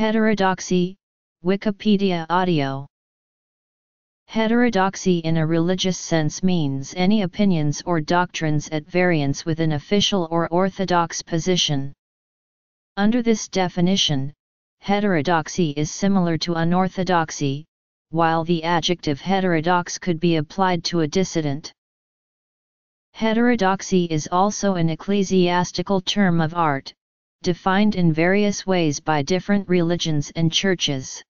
Heterodoxy, Wikipedia Audio Heterodoxy in a religious sense means any opinions or doctrines at variance with an official or orthodox position. Under this definition, heterodoxy is similar to unorthodoxy, while the adjective heterodox could be applied to a dissident. Heterodoxy is also an ecclesiastical term of art, defined in various ways by different religions and churches.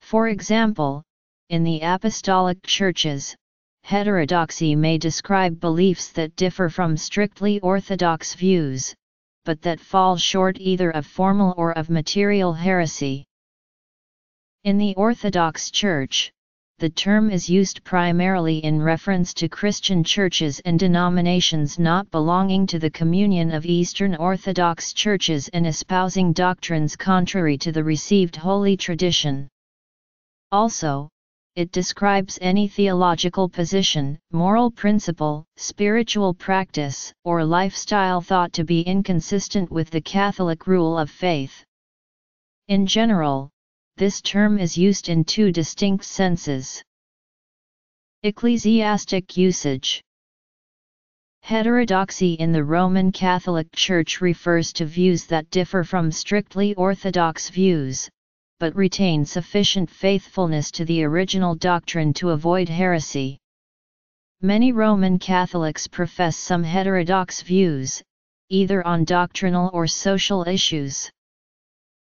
For example, in the apostolic churches, heterodoxy may describe beliefs that differ from strictly orthodox views, but that fall short either of formal or of material heresy. In the Orthodox Church, the term is used primarily in reference to Christian churches and denominations not belonging to the communion of Eastern Orthodox churches and espousing doctrines contrary to the received holy tradition. Also, it describes any theological position, moral principle, spiritual practice, or lifestyle thought to be inconsistent with the Catholic rule of faith. In general, this term is used in two distinct senses. Ecclesiastic usage Heterodoxy in the Roman Catholic Church refers to views that differ from strictly orthodox views, but retain sufficient faithfulness to the original doctrine to avoid heresy. Many Roman Catholics profess some heterodox views, either on doctrinal or social issues.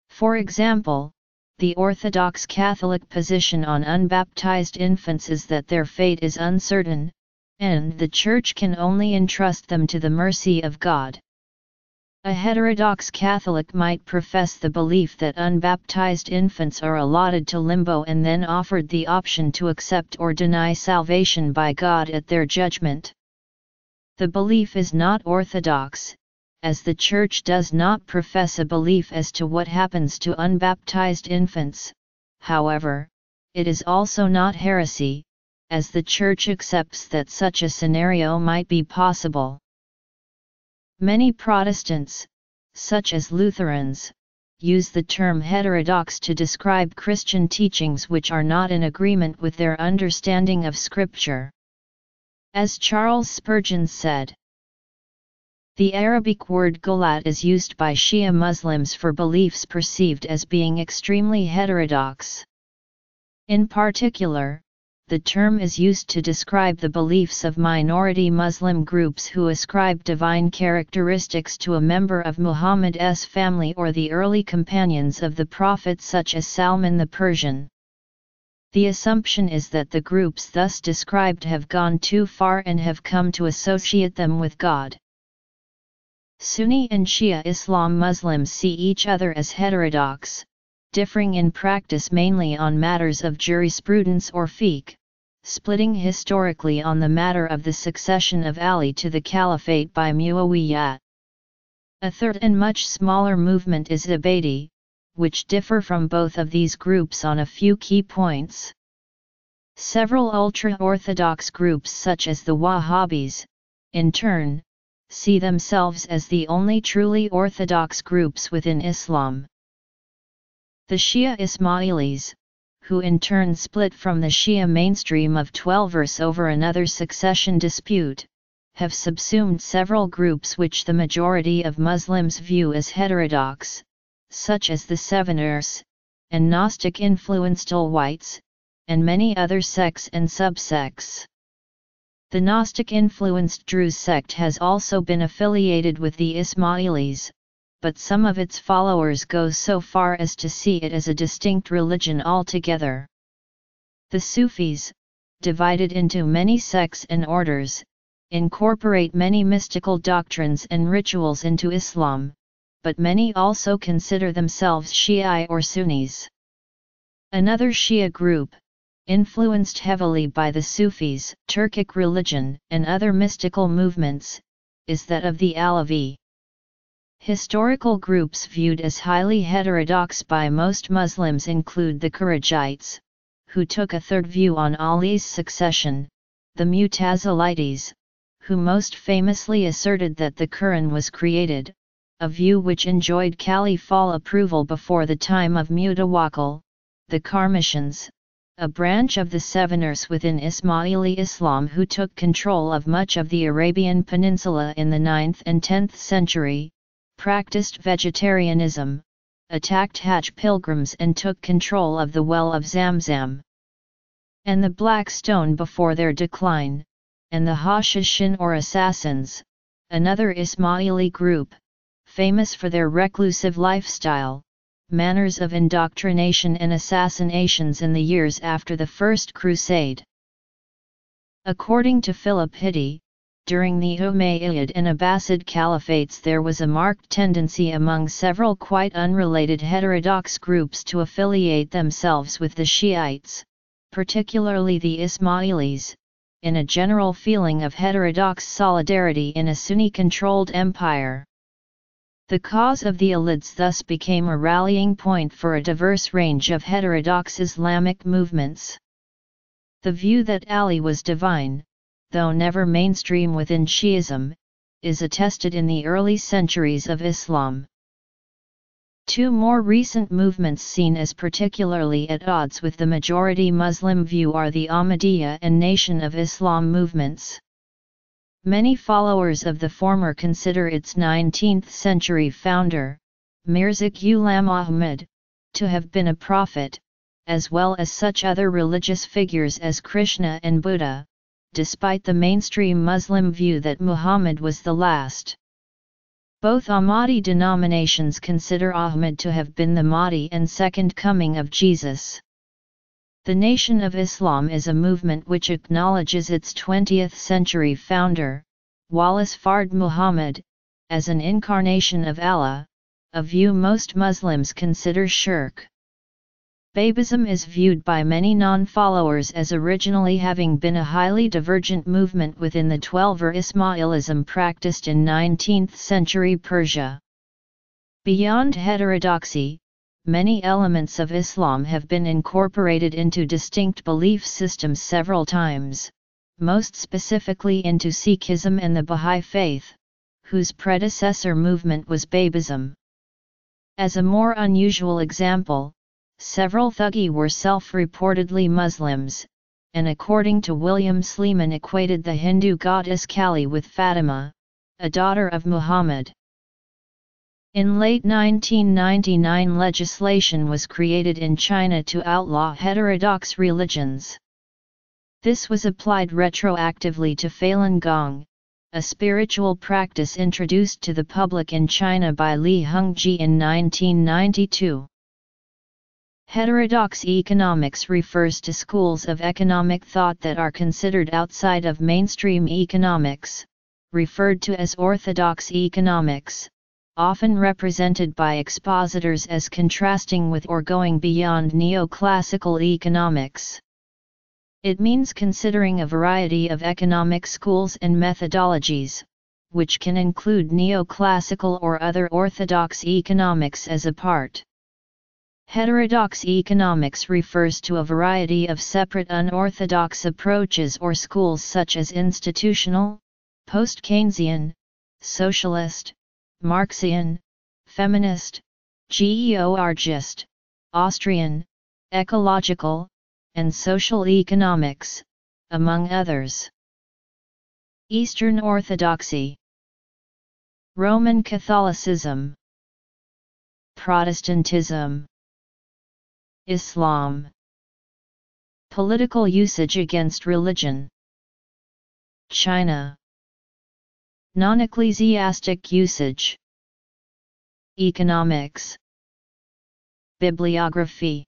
For example, the Orthodox Catholic position on unbaptized infants is that their fate is uncertain, and the Church can only entrust them to the mercy of God. A heterodox Catholic might profess the belief that unbaptized infants are allotted to limbo and then offered the option to accept or deny salvation by God at their judgment. The belief is not orthodox, as the Church does not profess a belief as to what happens to unbaptized infants, however, it is also not heresy, as the Church accepts that such a scenario might be possible. Many Protestants, such as Lutherans, use the term heterodox to describe Christian teachings which are not in agreement with their understanding of Scripture. As Charles Spurgeon said, the Arabic word ghulat is used by Shia Muslims for beliefs perceived as being extremely heterodox. In particular, the term is used to describe the beliefs of minority Muslim groups who ascribe divine characteristics to a member of Muhammad's family or the early companions of the Prophet such as Salman the Persian. The assumption is that the groups thus described have gone too far and have come to associate them with God. Sunni and Shia Islam Muslims see each other as heterodox, differing in practice mainly on matters of jurisprudence or fiqh, splitting historically on the matter of the succession of Ali to the caliphate by Muawiyah. A third and much smaller movement is Ibadi, which differ from both of these groups on a few key points. Several ultra-Orthodox groups such as the Wahhabis, in turn, see themselves as the only truly Orthodox groups within Islam. The Shia Ismailis, who in turn split from the Shia mainstream of Twelvers over another succession dispute, have subsumed several groups which the majority of Muslims view as heterodox, such as the Seveners, and Gnostic-influenced Alawites, and many other sects and subsects. The Gnostic-influenced Druze sect has also been affiliated with the Ismailis, but some of its followers go so far as to see it as a distinct religion altogether. The Sufis, divided into many sects and orders, incorporate many mystical doctrines and rituals into Islam, but many also consider themselves Shi'i or Sunnis. Another Shia group, influenced heavily by the Sufis, Turkic religion, and other mystical movements, is that of the Alavi. Historical groups viewed as highly heterodox by most Muslims include the Kharijites, who took a third view on Ali's succession, the Mutazilites, who most famously asserted that the Quran was created, a view which enjoyed Caliphal approval before the time of Mutawakkil, the Qarmatians, a branch of the Seveners within Ismaili Islam who took control of much of the Arabian Peninsula in the 9th and 10th century, practiced vegetarianism, attacked Hajj pilgrims and took control of the well of Zamzam. And the Black Stone before their decline, and the Hashishin or Assassins, another Ismaili group, famous for their reclusive lifestyle, manners of indoctrination and assassinations in the years after the First Crusade. According to Philip Hitti, during the Umayyad and Abbasid caliphates there was a marked tendency among several quite unrelated heterodox groups to affiliate themselves with the Shiites, particularly the Ismailis, in a general feeling of heterodox solidarity in a Sunni-controlled empire. The cause of the Alids thus became a rallying point for a diverse range of heterodox Islamic movements. The view that Ali was divine, though never mainstream within Shi'ism, is attested in the early centuries of Islam. Two more recent movements seen as particularly at odds with the majority Muslim view are the Ahmadiyya and Nation of Islam movements. Many followers of the former consider its 19th-century founder, Mirza Ghulam Ahmad, to have been a prophet, as well as such other religious figures as Krishna and Buddha, despite the mainstream Muslim view that Muhammad was the last. Both Ahmadi denominations consider Ahmad to have been the Mahdi and second coming of Jesus. The Nation of Islam is a movement which acknowledges its 20th century founder, Wallace Fard Muhammad, as an incarnation of Allah, a view most Muslims consider shirk. Babism is viewed by many non-followers as originally having been a highly divergent movement within the Twelver Ismailism practiced in 19th century Persia. Beyond heterodoxy, many elements of Islam have been incorporated into distinct belief systems several times, most specifically into Sikhism and the Bahá'í Faith, whose predecessor movement was Babism. As a more unusual example, several Thuggee were self-reportedly Muslims, and according to William Sleeman equated the Hindu goddess Kali with Fatima, a daughter of Muhammad. In late 1999 legislation was created in China to outlaw heterodox religions. This was applied retroactively to Falun Gong, a spiritual practice introduced to the public in China by Li Hongzhi in 1992. Heterodox economics refers to schools of economic thought that are considered outside of mainstream economics, referred to as orthodox economics, often represented by expositors as contrasting with or going beyond neoclassical economics. It means considering a variety of economic schools and methodologies, which can include neoclassical or other orthodox economics as a part. Heterodox economics refers to a variety of separate unorthodox approaches or schools such as institutional, post-Keynesian, socialist, Marxian, feminist, georgist, Austrian, ecological, and social economics, among others. Eastern Orthodoxy. Roman Catholicism. Protestantism. Islam. Political usage against religion. China Non-ecclesiastic usage. Economics. Bibliography